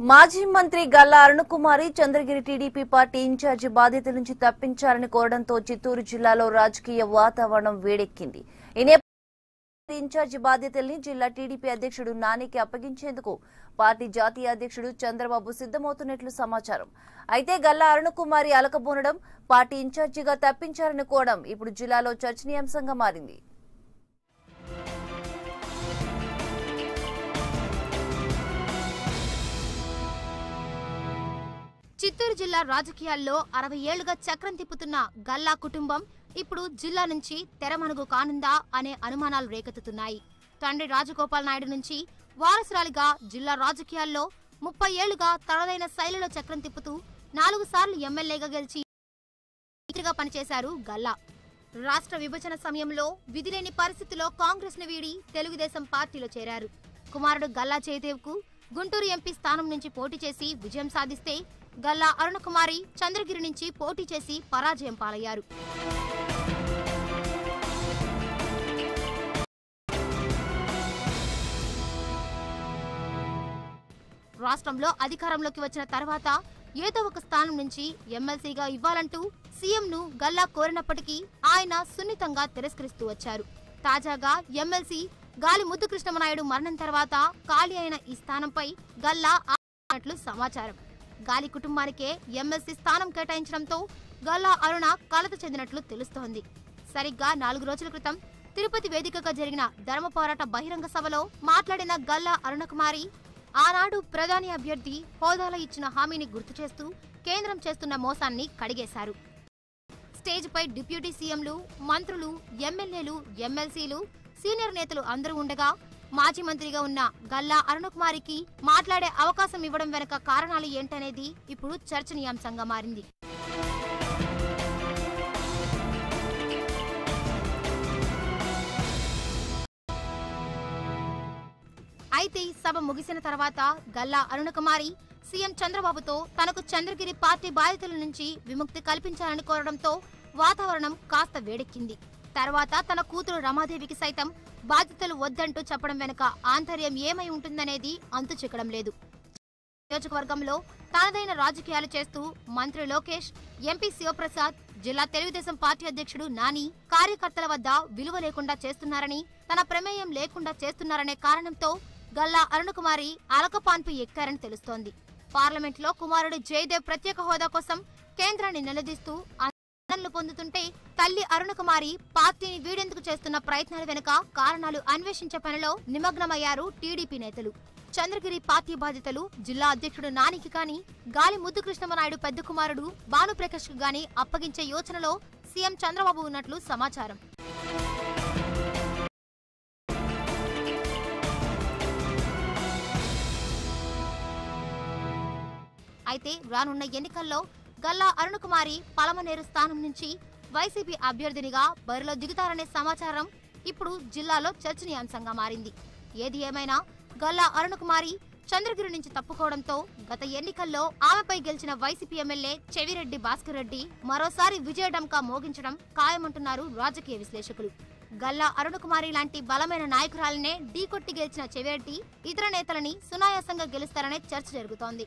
మాజీ మంత్రి Galla Aruna Kumari Chandragiri TDP party incharge బాధ్యతల నుంచి తప్పించారని కోరడంతో చిత్తూరు జిల్లాలో రాజకీయ వాతావరణం వేడెక్కింది. ఈ ఇన్ఛార్జి బాధ్యతల్ని జిల్లా టీడీపీ అధ్యక్షుడు నానికి అప్పగించేందుకు పార్టీ జాతీయ అధ్యక్షుడు చంద్రబాబు సిద్దమవుతున్నట్లు సమాచారం. అయితే గల్లా అరుణకుమారి అలకబూనడం పార్టీ ఇన్ఛార్జిగా తప్పించారని కోవడం ఇప్పుడు జిల్లాలో చర్చనీయాంశంగా మారింది. చిత్తూరు జిల్లా రాజకీయాల్లో అరవై ఏళ్ళుగా చక్రం తిప్పుతున్న గల్లా కుటుంబం ఇప్పుడు జిల్లా నుంచి తెరమనుగు కానుందా అనే అనుమానాలు రేకెత్తుతున్నాయి. తండ్రి రాజగోపాల్ నాయుడు నుంచి వారసురాలిగా జిల్లా రాజకీయాల్లో ముప్పై ఏళ్ళుగా తనదైన శైలిలో చక్రం తిప్పుతూ నాలుగు సార్లు ఎమ్మెల్యేగా గెలిచి మంత్రిగా పనిచేశారు గల్లా. రాష్ట్ర విభజన సమయంలో విధిలేని పరిస్థితిలో కాంగ్రెస్ను వీడి తెలుగుదేశం పార్టీలో చేరారు. కుమారుడు గల్లా జయదేవ్కు గుంటూరు ఎంపీ స్థానం నుంచి పోటీ చేసి విజయం సాధిస్తే గల్లా అరుణకుమారి చంద్రగిరి నుంచి పోటీ చేసి పరాజయం పాలయ్యారు. రాష్ట్రంలో అధికారంలోకి వచ్చిన తర్వాత ఏదో ఒక స్థానం నుంచి ఎమ్మెల్సీగా ఇవ్వాలంటూ సీఎంను గల్లా కోరినప్పటికీ ఆయన సున్నితంగా తిరస్కరిస్తూ వచ్చారు. తాజాగా ఎమ్మెల్సీ గాలి ముద్దు కృష్ణమనాయుడు మరణం తర్వాత ఖాళీ అయిన ఈ స్థానంపై గల్లా సమాచారం. గాలి కుటుంబానికే ఎమ్మెల్సీ స్థానం కేటాయించడంతో గల్లా అరుణ కలత చెందినట్లు తెలుస్తోంది. సరిగ్గా నాలుగు రోజుల క్రితం తిరుపతి వేదికగా జరిగిన ధర్మ పోరాట బహిరంగ సభలో మాట్లాడిన గల్లా అరుణకుమారి ఆనాడు ప్రధాని అభ్యర్థి హోదాలో ఇచ్చిన హామీని గుర్తు చేస్తూ కేంద్రం చేస్తున్న మోసాన్ని కడిగేశారు. స్టేజ్పై డిప్యూటీ సీఎంలు మంత్రులు ఎమ్మెల్యేలు ఎమ్మెల్సీలు సీనియర్ నేతలు అందరూ ఉండగా మాజీ మంత్రిగా ఉన్న గల్లా అరుణకుమారికి మాట్లాడే అవకాశం ఇవ్వడం వెనుక కారణాలు ఏంటనేది ఇప్పుడు చర్చనీయాంశంగా మారింది. అయితే సభ ముగిసిన తర్వాత గల్లా అరుణకుమారి సీఎం చంద్రబాబుతో తనకు చంద్రగిరి పార్టీ బాధితుల నుంచి విముక్తి కల్పించాలని కోరడంతో వాతావరణం కాస్త వేడెక్కింది. తర్వాత తన కూతురు రమాదేవికి సైతం బాధ్యతలు వద్దంటూ చెప్పడం వెనుక ఆంతర్యం ఏమై ఉంటుందనేది అంతు చిక్కడం లేదు. నియోజకవర్గంలో తనదైన రాజకీయాలు చేస్తూ మంత్రి లోకేష్ ఎంపీ శివప్రసాద్ జిల్లా తెలుగుదేశం పార్టీ అధ్యక్షుడు నాని కార్యకర్తల వద్ద విలువ లేకుండా చేస్తున్నారని తన ప్రమేయం లేకుండా చేస్తున్నారనే కారణంతో గల్లా అరుణకుమారి అలకపాన్పు ఎక్కారని తెలుస్తోంది. పార్లమెంట్లో కుమారుడు జయదేవ్ ప్రత్యేక హోదా కోసం కేంద్రాన్ని నిలదీస్తూ మన్ననలు పొందుతుంటే తల్లి అరుణకుమారి పార్టీని వీడేందుకు చేస్తున్న ప్రయత్నాల వెనుక కారణాలు అన్వేషించే పనిలో నిమగ్నమయ్యారు టీడీపీ నేతలు. చంద్రగిరి పార్టీ బాధ్యతలు జిల్లా అధ్యక్షుడు నానికి కానీ గాలి ముద్దు కృష్ణమనాయుడు పెద్ద కుమారుడు భానుప్రకాష్కు గాని అప్పగించే యోచనలో సీఎం చంద్రబాబు ఉన్నట్లు సమాచారం. అయితే రానున్న ఎన్నికల్లో గల్లా అరుణకుమారి పలమనేరు స్థానం నుంచి వైసీపీ అభ్యర్థినిగా బరిలో దిగుతారనే సమాచారం ఇప్పుడు జిల్లాలో చర్చనీయాంశంగా మారింది. ఏది ఏమైనా గల్లా అరుణకుమారి చంద్రగిరి నుంచి తప్పుకోవడంతో గత ఎన్నికల్లో ఆమెపై గెలిచిన వైసీపీ ఎమ్మెల్యే చెవిరెడ్డి భాస్కర్ రెడ్డి మరోసారి విజయ డంకా మోగించడం ఖాయమంటున్నారు రాజకీయ విశ్లేషకులు. గల్లా అరుణకుమారి లాంటి బలమైన నాయకురాలనే ఢీకొట్టి గెలిచిన చెవిరెడ్డి ఇతర నేతలని సునాయాసంగా గెలుస్తారనే చర్చ జరుగుతోంది.